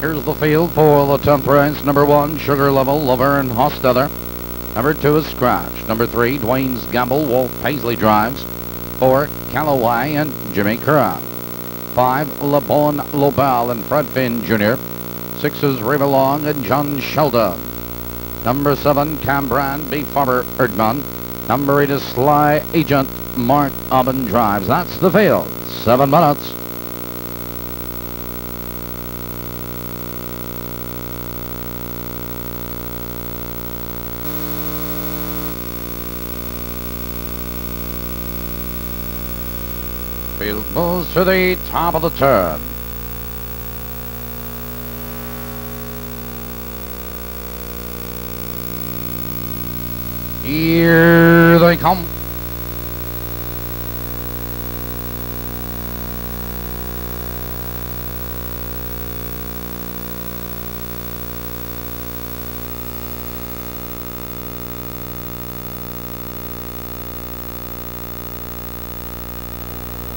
Here's the field for the 10th race. Number one, Sugar Level, Laverne Hostetter. Number two is Scratch. Number three, Dwayne's Gamble, Wolf Paisley drives. Four, Callaway and Jimmy Curran. Five, LeBon Lobel and Fred Finn Jr. Six is Rivalong and John Sheldon. Number seven, Cambran, B. Farber Erdman. Number eight is Sly Agent, Marc Aubin drives. That's the field. Seven minutes. Field moves to the top of the turn. Here they come.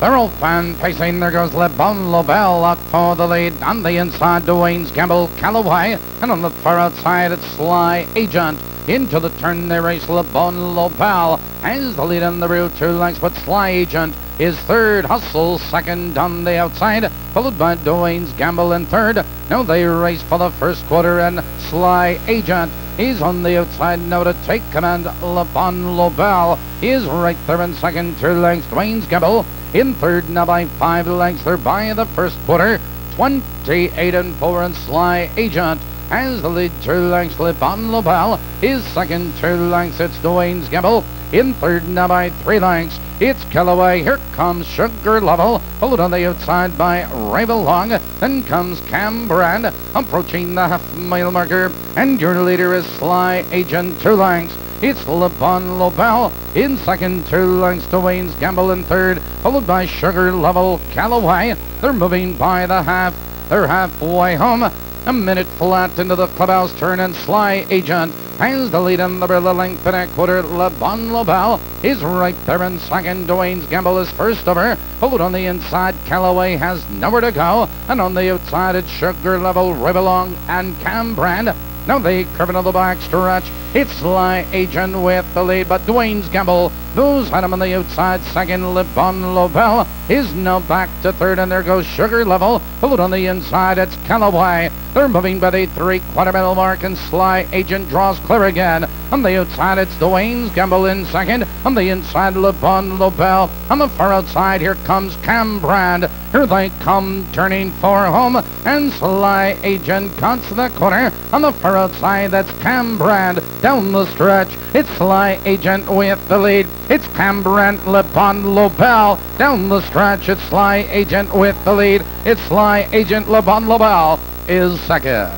All fan pacing. There goes Le Bon Lobel out for the lead. On the inside, Dwayne's Gamble Callaway. And on the far outside, it's Sly Agent. Into the turn they race Le Bon Lobel. Has the lead in the rear two lengths, but Sly Agent is third. Hustle second on the outside, followed by Dwayne's Gamble in third. Now they race for the first quarter, and Sly Agent is on the outside now to take command. Le Bon Lobel is right there in second, two lengths. Dwayne's Gamble in third now by five lengths. They're by the first quarter. 28 and 4 and Sly Agent has the lead two lengths. Le Bon Lobel is second two lengths. It's Dwayne's Gamble. In third now by three lengths. It's Callaway. Here comes Sugar Level. Followed on the outside by Rival Long. Then comes Cam Brand approaching the half mile marker. And your leader is Sly Agent two lengths. It's Le Bon Lobel in second, two lengths to Wayne's Gamble in third, followed by Sugar Level Callaway. They're moving by the half. They're halfway home. A minute flat into the clubhouse turn and Sly Agent has the lead in the Brilla length and a quarter. Le Bon Lobel is right there in second. Dwayne's Gamble is first over. Followed on the inside, Callaway has nowhere to go. And on the outside, it's Sugar Level, Rivalong, and Cam Brand. Now they curve into the back stretch. It's Sly Agent with the lead, but Dwayne's Gamble goes at him on the outside. Second, Le Bon Lobel is now back to third, and there goes Sugar Level. Followed on the inside, it's Callaway. They're moving by the three-quarter mile mark, and Sly Agent draws clear again. On the outside, it's Dwayne's Gamble in second. On the inside, Le Bon Lobel. On the far outside, here comes Cam Brand. Here they come, turning for home, and Sly Agent cuts the corner. On the far outside, that's Cam Brand. Down the stretch, it's Sly Agent with the lead. It's Cam Le Bon Lobel. Down the stretch, it's Sly Agent with the lead. It's Sly Agent, Le Bon Lobel is second.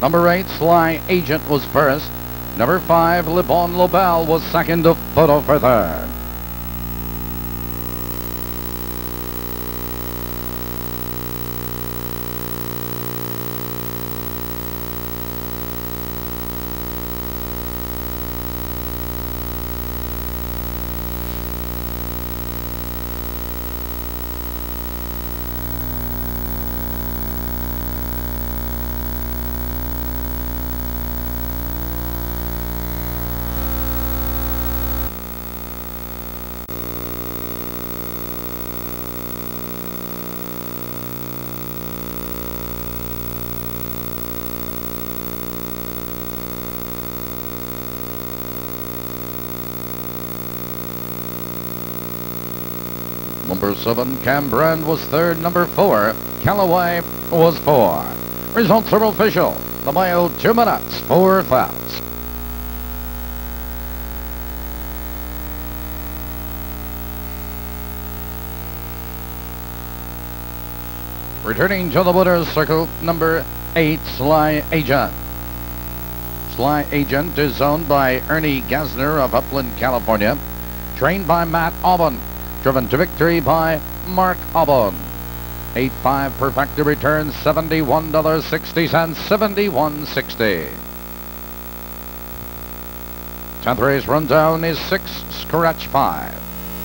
Number eight, Sly Agent was first. Number five, Le Bon Lobel was second to Photo for third. Number seven, Cam Brand was third. Number four, Callaway was four. Results are official. The mile, two minutes, four fouls. Returning to the winner's circle, number eight, Sly Agent. Sly Agent is owned by Ernie Gasner of Upland, California. Trained by Matt Aubin. Driven to victory by Marc Aubin. 8-5 Perfecta returns $71.60, 71.60. 10th race rundown is 6 Scratch 5.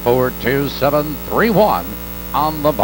42731 on the bottom.